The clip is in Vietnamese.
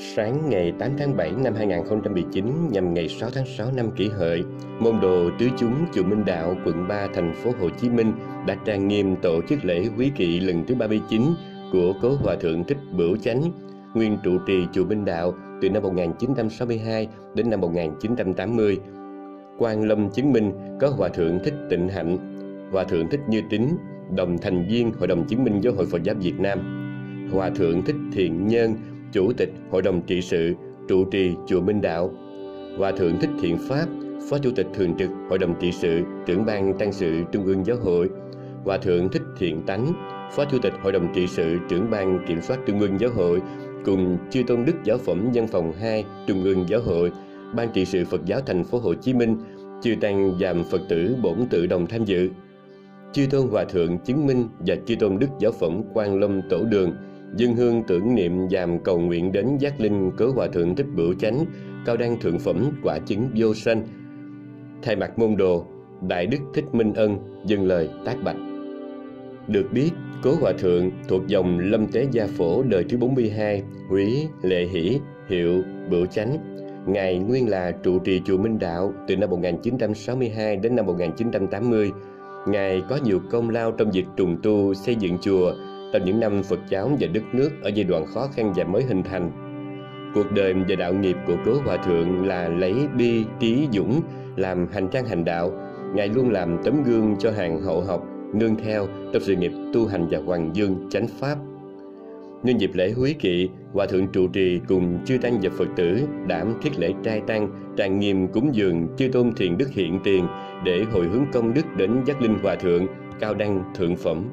Sáng ngày 8 tháng 7 năm 2019 nhằm ngày 6 tháng 6 năm kỷ hợi, môn đồ tứ chúng chùa Minh Đạo, quận 3, thành phố Hồ Chí Minh đã trang nghiêm tổ chức lễ quý kỵ lần thứ 39 của Cố Hòa Thượng Thích Bửu Chánh, nguyên trụ trì chùa Minh Đạo từ năm 1962 đến năm 1980. Quan Lâm chứng minh có Hòa Thượng Thích Tịnh Hạnh, Hòa Thượng Thích Như Tín, đồng thành viên Hội đồng chứng minh Giáo hội Phật giáo Việt Nam, Hòa Thượng Thích Thiện Nhân, Chủ tịch Hội đồng trị sự, trụ trì chùa Minh Đạo, Hòa Thượng Thích Thiện Pháp, Phó Chủ tịch Thường trực Hội đồng trị sự, trưởng ban tăng sự Trung ương Giáo hội, Hòa Thượng Thích Thiện Tánh, Phó Chủ tịch Hội đồng trị sự, trưởng ban kiểm soát Trung ương Giáo hội, cùng Chư Tôn Đức Giáo phẩm Dân phòng 2 Trung ương Giáo hội, Ban trị sự Phật giáo thành phố Hồ Chí Minh, chư tăng giàm Phật tử bổn tự đồng tham dự. Chư Tôn Hòa Thượng chứng minh và Chư Tôn Đức Giáo phẩm Quang Lâm Tổ Đường – dân hương tưởng niệm dàm cầu nguyện đến giác linh cớ hòa thượng thích bửu chánh, cao đăng thượng phẩm quả chứng vô sanh. Thay mặt môn đồ, đại đức thích minh ân dâng lời tác bạch. Được biết cố hòa thượng thuộc dòng lâm tế gia phổ đời thứ 42 húy lệ hỷ, hiệu, bửu chánh. Ngài nguyên là trụ trì chùa Minh Đạo từ năm 1962 đến năm 1980 ngài có nhiều công lao trong việc trùng tu xây dựng chùa trong những năm Phật giáo và đất nước ở giai đoạn khó khăn và mới hình thành. Cuộc đời và đạo nghiệp của Cố Hòa Thượng là lấy bi trí dũng làm hành trang hành đạo. Ngài luôn làm tấm gương cho hàng hậu học, nương theo trong sự nghiệp tu hành và hoàng dương chánh pháp. Nhân dịp lễ húy kỵ, Hòa Thượng trụ trì cùng chư tăng và Phật tử đảm thiết lễ trai tăng, trang nghiêm cúng dường chư tôn thiền đức hiện tiền để hồi hướng công đức đến giác linh Hòa Thượng, cao đăng thượng phẩm